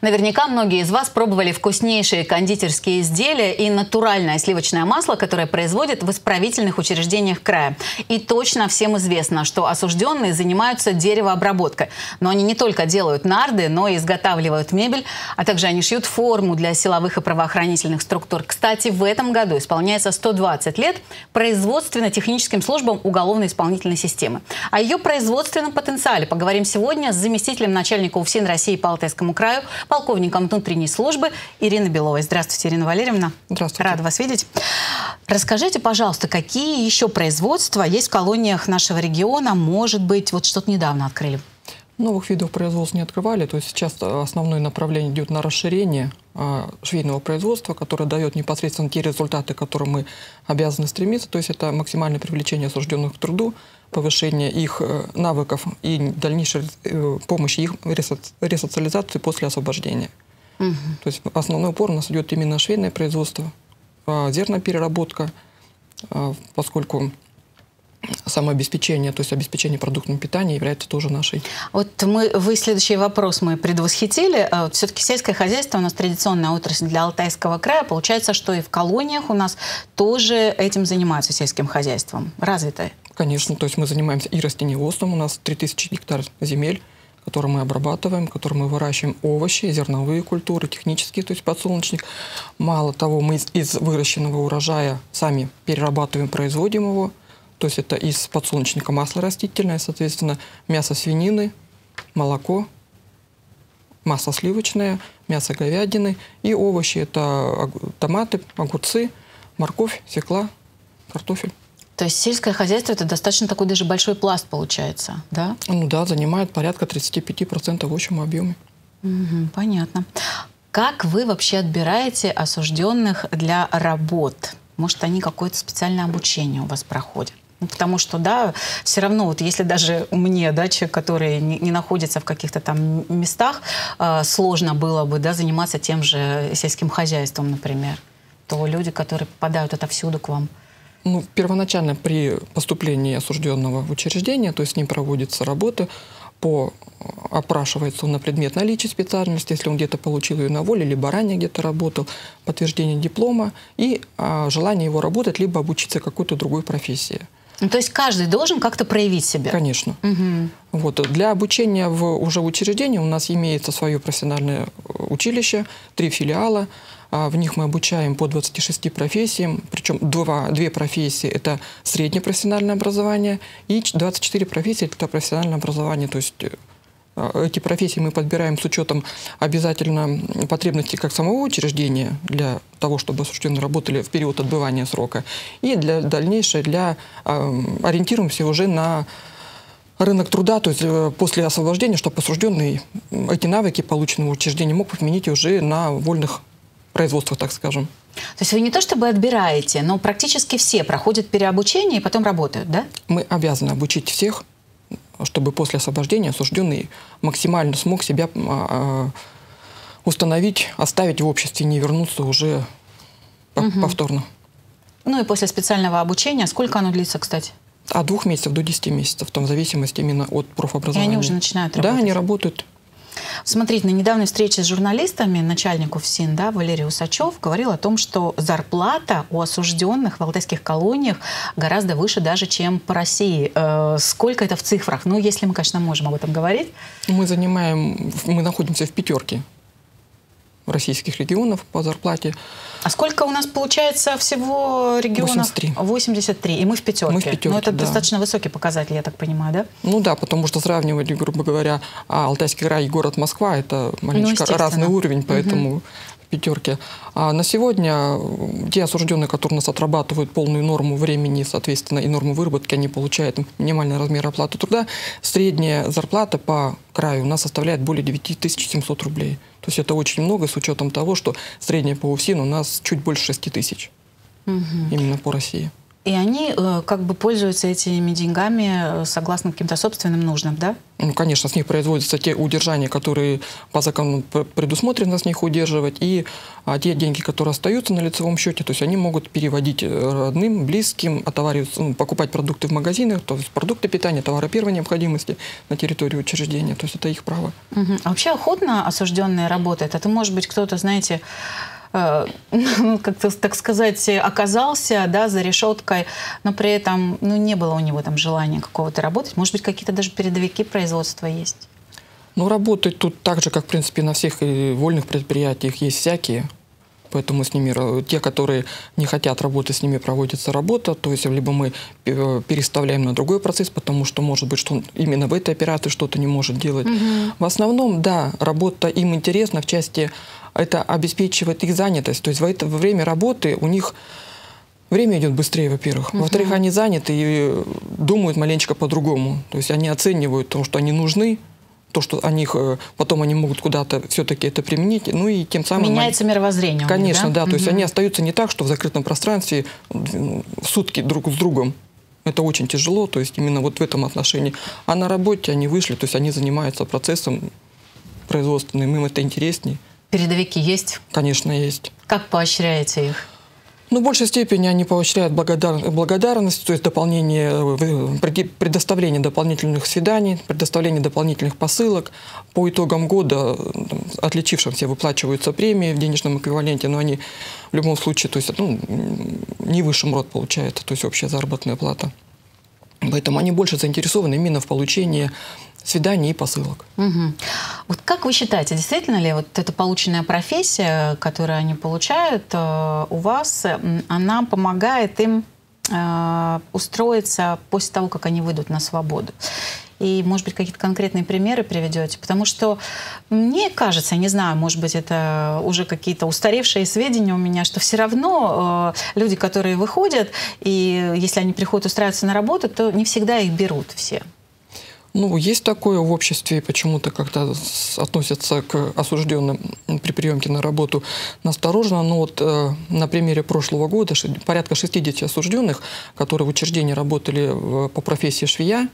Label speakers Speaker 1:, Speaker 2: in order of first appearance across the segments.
Speaker 1: Наверняка многие из вас пробовали вкуснейшие кондитерские изделия и натуральное сливочное масло, которое производят в исправительных учреждениях края. И точно всем известно, что осужденные занимаются деревообработкой. Но они не только делают нарды, но и изготавливают мебель, а также они шьют форму для силовых и правоохранительных структур. Кстати, в этом году исполняется 120 лет производственно-техническим службам уголовно-исполнительной системы. О ее производственном потенциале поговорим сегодня с заместителем начальника УФСИН России по Алтайскому краю, полковником внутренней службы Ириной Беловой. Здравствуйте, Ирина Валерьевна.
Speaker 2: Здравствуйте.
Speaker 1: Рада вас видеть. Расскажите, пожалуйста, какие еще производства есть в колониях нашего региона? Может быть, вот что-то недавно открыли?
Speaker 2: Новых видов производства не открывали, то есть сейчас основное направление идет на расширение а, швейного производства, которое дает непосредственно те результаты, к которым мы обязаны стремиться, то есть это максимальное привлечение осужденных к труду, повышение их э, навыков и дальнейшая э, помощь их ресоциализации после освобождения. Угу. То есть основной упор у нас идет именно швейное производство, а, зернопереработка, а, поскольку самообеспечение, то есть обеспечение продуктами питания является тоже нашей.
Speaker 1: Вот мы, вы следующий вопрос мы предвосхитили. А Все-таки сельское хозяйство у нас традиционная отрасль для Алтайского края. Получается, что и в колониях у нас тоже этим занимаются сельским хозяйством. Развитое?
Speaker 2: Конечно, то есть мы занимаемся и растениеводством. У нас 3000 гектар земель, которые мы обрабатываем, которые мы выращиваем овощи, зерновые культуры, технические, то есть подсолнечник. Мало того, мы из, из выращенного урожая сами перерабатываем, производим его то есть это из подсолнечника масло растительное, соответственно, мясо свинины, молоко, масло сливочное, мясо говядины и овощи. Это томаты, огурцы, морковь, свекла, картофель.
Speaker 1: То есть сельское хозяйство – это достаточно такой даже большой пласт получается, да?
Speaker 2: Ну да, занимает порядка 35% в общем объеме.
Speaker 1: Угу, понятно. Как вы вообще отбираете осужденных для работ? Может, они какое-то специальное обучение у вас проходят? Ну, потому что, да, все равно, вот если даже мне, да, человек, который не, не находится в каких-то там местах, э, сложно было бы, да, заниматься тем же сельским хозяйством, например, то люди, которые попадают отовсюду к вам,
Speaker 2: ну, первоначально при поступлении осужденного в учреждение, то есть с ним проводится работа, по опрашивается он на предмет наличия специальности, если он где-то получил ее на воле, либо ранее где-то работал, подтверждение диплома и а, желание его работать, либо обучиться какой-то другой профессии.
Speaker 1: Ну, то есть каждый должен как-то проявить себя?
Speaker 2: Конечно. Угу. Вот. Для обучения в, уже учреждении у нас имеется свое профессиональное э, училище, три филиала. А, в них мы обучаем по 26 профессиям, причем два, две профессии – это среднее профессиональное образование, и 24 профессии – это профессиональное образование, то есть э, а, эти профессии мы подбираем с учетом обязательно потребностей как самого учреждения для того, чтобы осужденные работали в период отбывания срока, и для дальнейшего для э, ориентируемся уже на рынок труда, то есть э, после освобождения, чтобы осужденный эти навыки, полученные в учреждении, мог применить уже на вольных производствах, так скажем.
Speaker 1: То есть вы не то чтобы отбираете, но практически все проходят переобучение и потом работают, да?
Speaker 2: Мы обязаны обучить всех, чтобы после освобождения осужденный максимально смог себя а, а, установить, оставить в обществе, не вернуться уже угу. повторно.
Speaker 1: Ну и после специального обучения, сколько оно длится, кстати?
Speaker 2: От двух месяцев до десяти месяцев, там в зависимости именно от профобразования.
Speaker 1: И они уже начинают работать?
Speaker 2: Да, они работают.
Speaker 1: Смотрите, на недавней встрече с журналистами начальник УФСИН, да, Валерий Усачев, говорил о том, что зарплата у осужденных в алтайских колониях гораздо выше даже, чем по России. Э, сколько это в цифрах? Ну, если мы, конечно, можем об этом говорить.
Speaker 2: Мы занимаем, мы находимся в пятерке российских регионов по зарплате.
Speaker 1: А сколько у нас получается всего регионов?
Speaker 2: 83.
Speaker 1: 83. И мы в пятерке.
Speaker 2: Мы в пятерке,
Speaker 1: Но это
Speaker 2: да.
Speaker 1: достаточно высокий показатель, я так понимаю, да?
Speaker 2: Ну да, потому что сравнивали, грубо говоря, Алтайский край и город Москва, это маленько ну, разный уровень, поэтому угу пятерки. А на сегодня те осужденные, которые у нас отрабатывают полную норму времени, соответственно, и норму выработки, они получают минимальный размер оплаты труда. Средняя зарплата по краю у нас составляет более 9700 рублей. То есть это очень много с учетом того, что средняя по УФСИН у нас чуть больше 6 тысяч. Угу. Именно по России.
Speaker 1: И они э, как бы пользуются этими деньгами э, согласно каким-то собственным нуждам, да?
Speaker 2: Ну, конечно, с них производятся те удержания, которые по закону предусмотрено с них удерживать, и а, те деньги, которые остаются на лицевом счете, то есть они могут переводить э, родным, близким, отовариваться, ну, покупать продукты в магазинах, то есть продукты питания, товары первой необходимости на территории учреждения, то есть это их право.
Speaker 1: Угу. А вообще охотно осужденные работают? Это может быть кто-то, знаете, как-то, так сказать, оказался да, за решеткой, но при этом ну, не было у него там желания какого-то работать. Может быть, какие-то даже передовики производства есть?
Speaker 2: Ну, работать тут так же, как, в принципе, на всех вольных предприятиях есть всякие. Поэтому с ними, те, которые не хотят работать, с ними проводится работа. То есть, либо мы э, переставляем на другой процесс, потому что, может быть, что именно в этой операции что-то не может делать. Угу. В основном, да, работа им интересна в части это обеспечивает их занятость. То есть в это во время работы у них время идет быстрее, во-первых. Uh-huh. Во-вторых, они заняты и думают маленечко по-другому. То есть они оценивают то, что они нужны, то, что они э, потом они могут куда-то все-таки это применить, ну и тем самым...
Speaker 1: Меняется они, мировоззрение
Speaker 2: Конечно,
Speaker 1: них,
Speaker 2: да?
Speaker 1: да.
Speaker 2: То угу. есть они остаются не так, что в закрытом пространстве в сутки друг с другом. Это очень тяжело, то есть именно вот в этом отношении. А на работе они вышли, то есть они занимаются процессом производственным, им это интереснее.
Speaker 1: Передовики есть?
Speaker 2: Конечно, есть.
Speaker 1: Как поощряете их?
Speaker 2: Ну, в большей степени они поощряют благодар... благодарность, то есть дополнение, э, предоставление дополнительных свиданий, предоставление дополнительных посылок. По итогам года отличившимся выплачиваются премии в денежном эквиваленте, но они в любом случае, то есть, ну, не высшим род получается, то есть общая заработная плата. Поэтому они больше заинтересованы именно в получении свиданий и посылок.
Speaker 1: Угу. Вот как вы считаете, действительно ли вот эта полученная профессия, которую они получают э, у вас, она помогает им устроиться после того, как они выйдут на свободу? И, может быть, какие-то конкретные примеры приведете? Потому что мне кажется, я не знаю, может быть, это уже какие-то устаревшие сведения у меня, что все равно э, люди, которые выходят, и если они приходят устраиваться на работу, то не всегда их берут все.
Speaker 2: Ну, есть такое в обществе, почему-то как-то относятся к осужденным при приемке на работу настороженно. Но вот э, на примере прошлого года порядка 60 осужденных, которые в учреждении работали по профессии швея,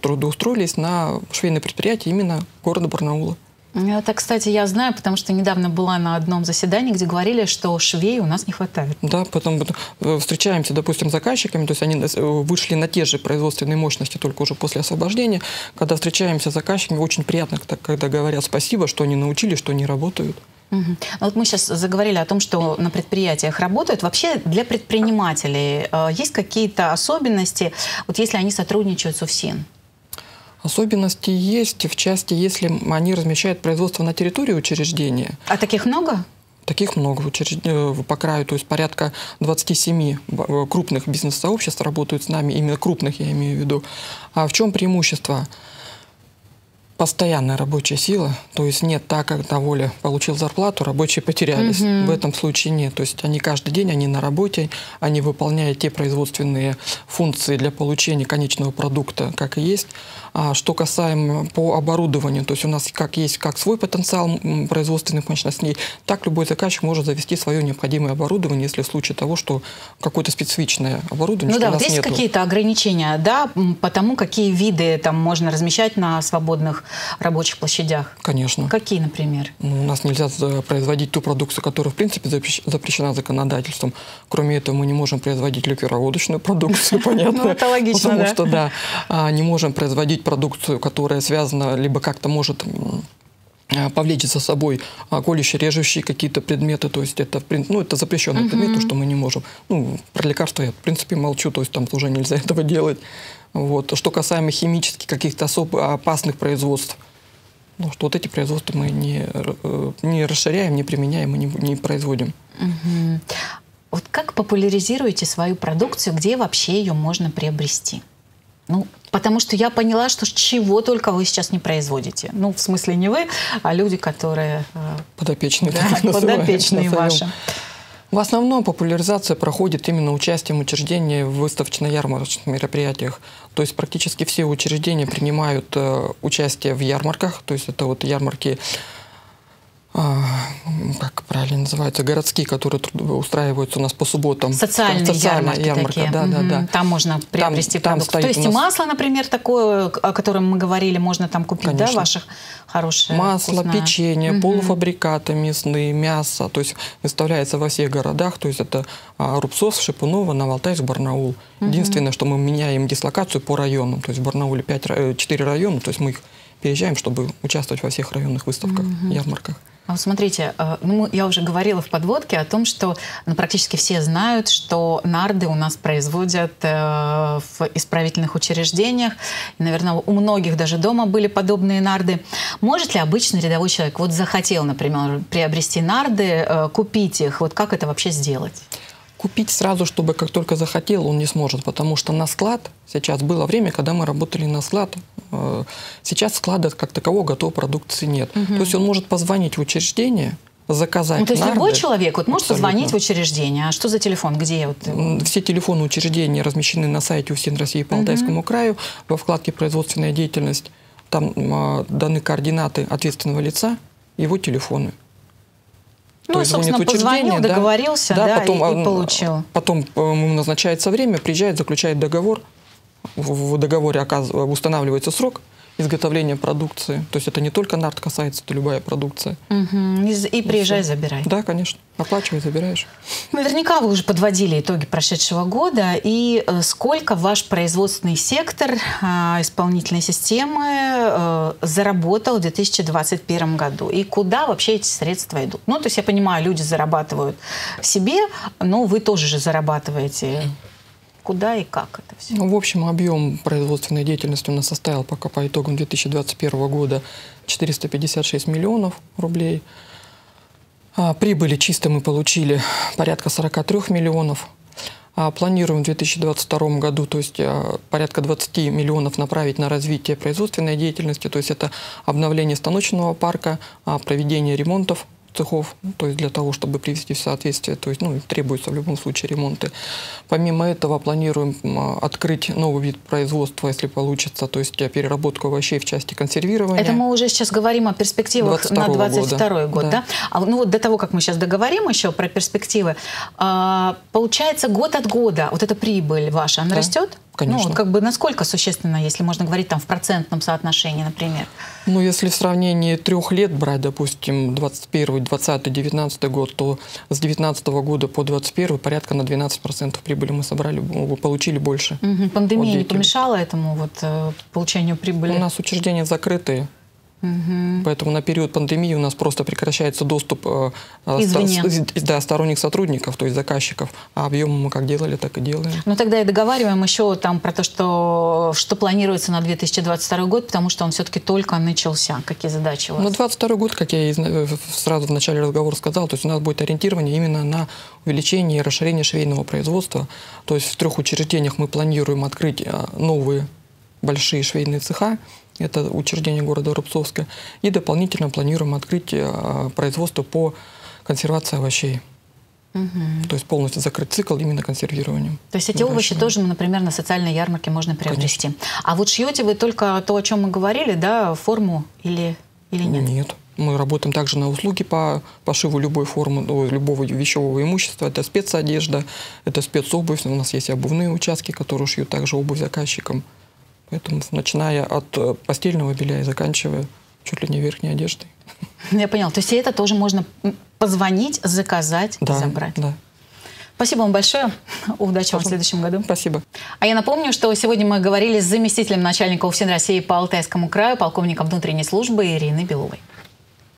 Speaker 2: трудоустроились на швейное предприятие именно города Барнаула.
Speaker 1: Это, кстати, я знаю, потому что недавно была на одном заседании, где говорили, что швей у нас не хватает.
Speaker 2: Да, потом э, встречаемся, допустим, с заказчиками, то есть они э, вышли на те же производственные мощности, только уже после освобождения. Когда встречаемся с заказчиками, очень приятно, когда говорят спасибо, что они научились, что они работают.
Speaker 1: Угу. Вот мы сейчас заговорили о том, что на предприятиях работают. Вообще для предпринимателей э, есть какие-то особенности, вот если они сотрудничают с УФСИН?
Speaker 2: Особенности есть в части, если они размещают производство на территории учреждения.
Speaker 1: А таких много?
Speaker 2: Таких много в учреж... Э, по краю, то есть порядка 27 э, крупных бизнес-сообществ работают с нами, именно крупных я имею в виду. А в чем преимущество? Постоянная рабочая сила, то есть нет так, как на воле получил зарплату, рабочие потерялись. Угу. В этом случае нет. То есть они каждый день, они на работе, они выполняют те производственные функции для получения конечного продукта, как и есть. А что касаемо по оборудованию, то есть у нас как есть как свой потенциал производственных мощностей, так любой заказчик может завести свое необходимое оборудование, если в случае того, что какое-то специфичное оборудование,
Speaker 1: ну да, вот есть какие-то ограничения, да, по тому, какие виды там можно размещать на свободных рабочих площадях?
Speaker 2: Конечно.
Speaker 1: Какие, например?
Speaker 2: Ну, у нас нельзя производить ту продукцию, которая в принципе запрещена законодательством. Кроме этого, мы не можем производить ликероводочную продукцию, понятно.
Speaker 1: Ну, это логично,
Speaker 2: Потому что, да, а, не можем производить продукцию, которая связана, либо как-то может а, повлечь за собой а, колющие, режущие какие-то предметы, то есть это, ну, это запрещенный uh-huh. предмет, то, что мы не можем. Ну, про лекарства я, в принципе, молчу, то есть там уже нельзя этого делать. Вот. Что касаемо химических каких-то особо опасных производств, ну, что вот эти производства мы не, э, не расширяем, не применяем и не, не производим.
Speaker 1: Угу. Вот как популяризируете свою продукцию, где вообще ее можно приобрести? Ну, потому что я поняла, что чего только вы сейчас не производите. Ну, в смысле не вы, а люди, которые...
Speaker 2: Э, подопечные.
Speaker 1: Да, подопечные ваши.
Speaker 2: В основном популяризация проходит именно участием учреждений в выставочно-ярмарочных мероприятиях. То есть практически все учреждения принимают э, участие в ярмарках. То есть это вот ярмарки как правильно называются, городские, которые устраиваются у нас по субботам.
Speaker 1: Социальные, Социальная ярмарки ярмарка, такие. Да, угу. да. Там можно приобрести там, продукты. Там То есть нас... и масло, например, такое, о котором мы говорили, можно там купить, Конечно. да, ваших хорошее,
Speaker 2: Масло,
Speaker 1: вкусное.
Speaker 2: печенье, угу. полуфабрикаты мясные, мясо. То есть выставляется во всех городах. То есть это а, Рубцов, Шипунова, Новалтайск, Барнаул. Угу. Единственное, что мы меняем дислокацию по районам. То есть в Барнауле 5, 4 района, то есть мы их переезжаем, чтобы участвовать во всех районных выставках, угу. ярмарках.
Speaker 1: А вот смотрите, э, ну, я уже говорила в подводке о том, что ну, практически все знают, что нарды у нас производят э, в исправительных учреждениях. И, наверное, у многих даже дома были подобные нарды. Может ли обычный рядовой человек, вот захотел, например, приобрести нарды, э, купить их, вот как это вообще сделать?
Speaker 2: Купить сразу, чтобы как только захотел, он не сможет, потому что на склад сейчас было время, когда мы работали на склад. Э, сейчас склада как такового готовой продукции нет. Угу. То есть он может позвонить в учреждение, заказать ну,
Speaker 1: То есть
Speaker 2: нарды.
Speaker 1: любой человек вот может Абсолютно. позвонить в учреждение. А что за телефон? Где вот...
Speaker 2: Все телефоны учреждения размещены на сайте УСИН России по Алтайскому угу. краю во вкладке «Производственная деятельность». Там э, даны координаты ответственного лица, его телефоны.
Speaker 1: Ну, То собственно, позвонил, да, договорился, да, да потом, и, и получил.
Speaker 2: Потом ему назначается время, приезжает, заключает договор. В, договоре устанавливается срок, изготовления продукции. То есть это не только нарт касается, это любая продукция.
Speaker 1: Угу. И, и приезжай, все. забирай.
Speaker 2: Да, конечно. Оплачивай, забираешь.
Speaker 1: Наверняка вы уже подводили итоги прошедшего года. И э, сколько ваш производственный сектор э, исполнительной системы э, заработал в 2021 году? И куда вообще эти средства идут? Ну, то есть я понимаю, люди зарабатывают себе, но вы тоже же зарабатываете куда и как это все?
Speaker 2: Ну, в общем, объем производственной деятельности у нас составил пока по итогам 2021 года 456 миллионов рублей. А, прибыли чисто мы получили порядка 43 миллионов. А, планируем в 2022 году, то есть а, порядка 20 миллионов направить на развитие производственной деятельности, то есть это обновление станочного парка, а, проведение ремонтов цехов, ну, то есть для того, чтобы привести в соответствие, то есть ну, требуются в любом случае ремонты. Помимо этого планируем открыть новый вид производства, если получится, то есть переработку овощей в части консервирования.
Speaker 1: Это мы уже сейчас говорим о перспективах на 22 год, да? да? А, ну вот до того, как мы сейчас договорим еще про перспективы, а, получается год от года вот эта прибыль ваша, она да. растет?
Speaker 2: Конечно.
Speaker 1: Ну, как бы насколько существенно, если можно говорить там в процентном соотношении, например?
Speaker 2: Ну, если в сравнении трех лет брать, допустим, 21, 20, 19 год, то с 19 года по 21 порядка на 12% прибыли мы собрали, получили больше.
Speaker 1: Угу. Пандемия не помешала этому вот э, получению прибыли?
Speaker 2: У нас учреждения закрытые. Угу. Поэтому на период пандемии у нас просто прекращается доступ э,
Speaker 1: Извне.
Speaker 2: да, сторонних сотрудников, то есть заказчиков. А объемы мы как делали, так и делаем.
Speaker 1: Ну тогда и договариваем еще там про то, что, что планируется на 2022 год, потому что он все-таки только начался. Какие задачи у вас?
Speaker 2: Ну 2022 год, как я э, сразу в начале разговора сказал, то есть у нас будет ориентирование именно на увеличение и расширение швейного производства. То есть в трех учреждениях мы планируем открыть э, новые большие швейные цеха, это учреждение города Рубцовска, и дополнительно планируем открыть э, производство по консервации овощей. Угу. То есть полностью закрыть цикл именно консервированием.
Speaker 1: То есть эти овощи тоже, например, на социальной ярмарке можно приобрести. Конечно. А вот шьете вы только то, о чем мы говорили, да, форму или, или нет?
Speaker 2: Нет. Мы работаем также на услуги по пошиву любой формы, ну, любого вещевого имущества. Это спецодежда, это спецобувь. У нас есть обувные участки, которые шьют также обувь заказчикам. Поэтому начиная от э, постельного белья и заканчивая чуть ли не верхней одеждой.
Speaker 1: Я понял. То есть это тоже можно позвонить, заказать
Speaker 2: да,
Speaker 1: и забрать.
Speaker 2: Да.
Speaker 1: Спасибо вам большое. Удачи Спасибо. вам в следующем году.
Speaker 2: Спасибо.
Speaker 1: А я напомню, что сегодня мы говорили с заместителем начальника УФСИН России по Алтайскому краю, полковником внутренней службы Ириной Беловой.